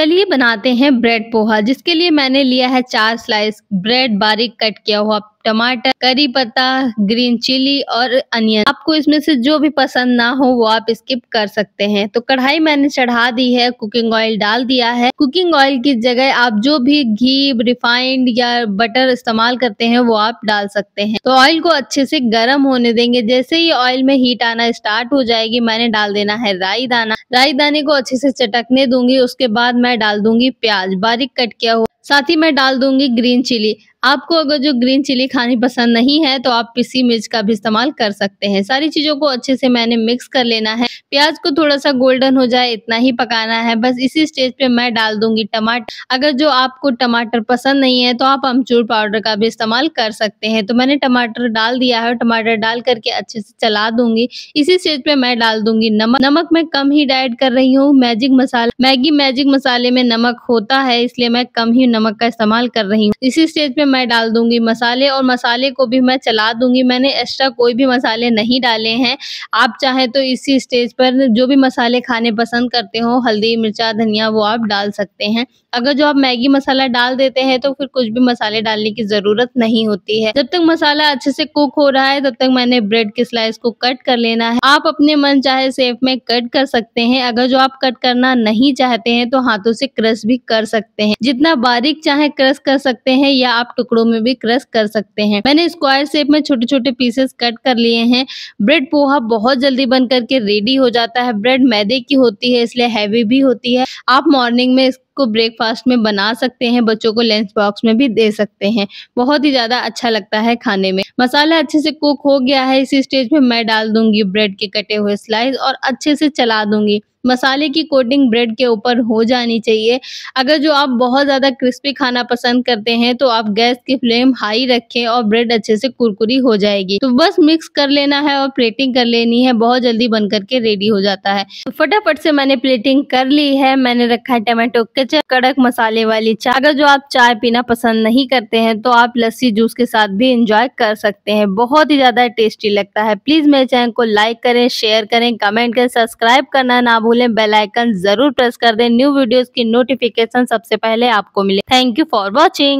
चलिए बनाते हैं ब्रेड पोहा, जिसके लिए मैंने लिया है चार स्लाइस ब्रेड बारीक कट किया हुआ टमाटर, करी पत्ता ग्रीन चिली और अनियन आपको इसमें से जो भी पसंद ना हो, वो आप स्किप कर सकते हैं। तो कढ़ाई मैंने चढ़ा दी है कुकिंग ऑयल डाल दिया है। कुकिंग ऑयल की जगह आप जो भी घी रिफाइंड या बटर इस्तेमाल करते हैं, वो आप डाल सकते हैं। तो ऑयल को अच्छे से गर्म होने देंगे। जैसे ही ऑयल में हीट आना स्टार्ट हो जाएगी, मैंने डाल देना है राई दाना। राई दाने को अच्छे से चटकने दूँगी। उसके बाद मैं डाल दूँगी प्याज। बारीक कट किया हुआ। साथ ही मैं डाल दूँगी ग्रीन चिली आपको अगर जो ग्रीन चिली खानी पसंद नहीं है तो आप पिसी मिर्च का भी इस्तेमाल कर सकते हैं। सारी चीज़ों को अच्छे से मैंने मिक्स कर लेना है। प्याज को थोड़ा सा गोल्डन हो जाए, इतना ही पकाना है। बस इसी स्टेज पे मैं डाल दूँगी टमाटर अगर जो आपको टमाटर पसंद नहीं है तो आप अमचूर पाउडर का भी इस्तेमाल कर सकते हैं। तो मैंने टमाटर डाल दिया है टमाटर डाल करके अच्छे से चला दूँगी। इसी स्टेज पे मैं डाल दूँगी नमक। नमक मैं कम ही डाइड कर रही हूँ। मैजिक मसाला, मैगी मैजिक मसाले में नमक होता है, इसलिए मैं कम ही नमक का इस्तेमाल कर रही हूँ। इसी स्टेज पे मैं डाल दूँगी मसाले और मसाले को भी मैं चला दूँगी। मैंने एक्स्ट्रा कोई भी मसाले नहीं डाले हैं। आप चाहे तो इसी स्टेज पर जो भी मसाले खाने पसंद करते हो, हल्दी, मिर्चा, धनिया, वो आप डाल सकते हैं। अगर जो आप मैगी मसाला डाल देते हैं तो फिर कुछ भी मसाले डालने की ज़रूरत नहीं होती है। जब तक मसाला अच्छे से कुक हो रहा है, तब तक मैंने ब्रेड के स्लाइस को कट कर लेना है। आप अपने मन चाहे सेफ़ में कट कर सकते हैं। अगर जो आप कट करना नहीं चाहते हैं तो हाथों से क्रश भी कर सकते हैं। जितना बारीक चाहे क्रश कर सकते हैं, या आप टुकड़ों में भी क्रश कर सकते हैं। मैंने स्क्वायर शेप में छोटे छोटे पीसेस कट कर लिए हैं। ब्रेड पोहा बहुत जल्दी बन करके रेडी हो जाता है। ब्रेड मैदे की होती है, इसलिए हैवी भी होती है। आप मॉर्निंग में इसको ब्रेकफास्ट में बना सकते हैं, बच्चों को लंच बॉक्स में भी दे सकते हैं। बहुत ही ज़्यादा अच्छा लगता है खाने में। मसाला अच्छे से कुक हो गया है, इसी स्टेज में मैं डाल दूँगी ब्रेड के कटे हुए स्लाइस और अच्छे से चला दूँगी। मसाले की कोटिंग ब्रेड के ऊपर हो जानी चाहिए। अगर जो आप बहुत ज़्यादा क्रिस्पी खाना पसंद करते हैं तो आप गैस की फ्लेम हाई रखें और ब्रेड अच्छे से कुरकुरी हो जाएगी। तो बस मिक्स कर लेना है और प्लेटिंग कर लेनी है, बहुत जल्दी बन करके रेडी हो जाता है। तो फटाफट से मैंने प्लेटिंग कर ली है, मैंने रखा है टमाटो केचप कड़क मसाले वाली चाय। अगर जो आप चाय पीना पसंद नहीं करते हैं तो आप लस्सी जूस के साथ भी इंजॉय कर सकते हैं। बहुत ही ज़्यादा टेस्टी लगता है। प्लीज़ मेरे चैनल को लाइक करें शेयर करें कमेंट करें सब्सक्राइब करना ना भूलें। बेल आइकन ज़रूर प्रेस कर दें। न्यू वीडियोस की नोटिफिकेशन सबसे पहले आपको मिले। Thank you for watching